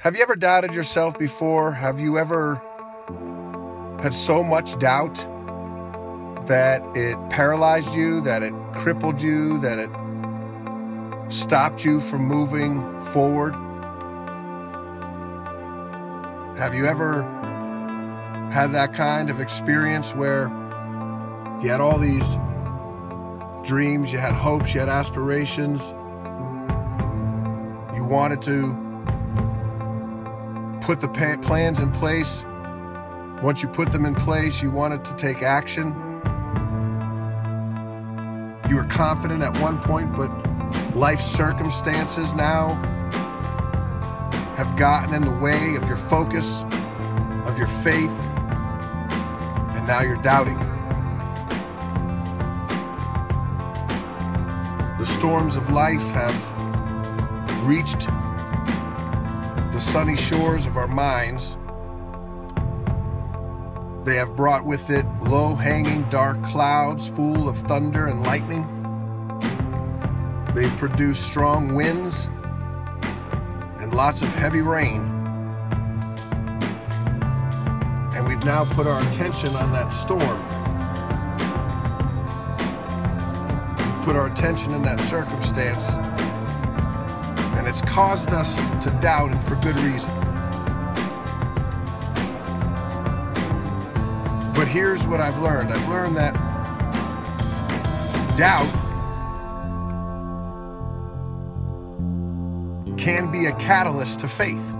Have you ever doubted yourself before? Have you ever had so much doubt that it paralyzed you, that it crippled you, that it stopped you from moving forward? Have you ever had that kind of experience where you had all these dreams, you had hopes, you had aspirations, you wanted to put the plans in place. Once you put them in place, you wanted to take action. You were confident at one point, but life circumstances now have gotten in the way of your focus, of your faith, and now you're doubting. The storms of life have reached the sunny shores of our minds. They have brought with it low hanging dark clouds full of thunder and lightning. They've produced strong winds and lots of heavy rain. And we've now put our attention on that storm. Put our attention in that circumstance and it's caused us to doubt and for good reason. But here's what I've learned I've learned that doubt can be a catalyst to faith.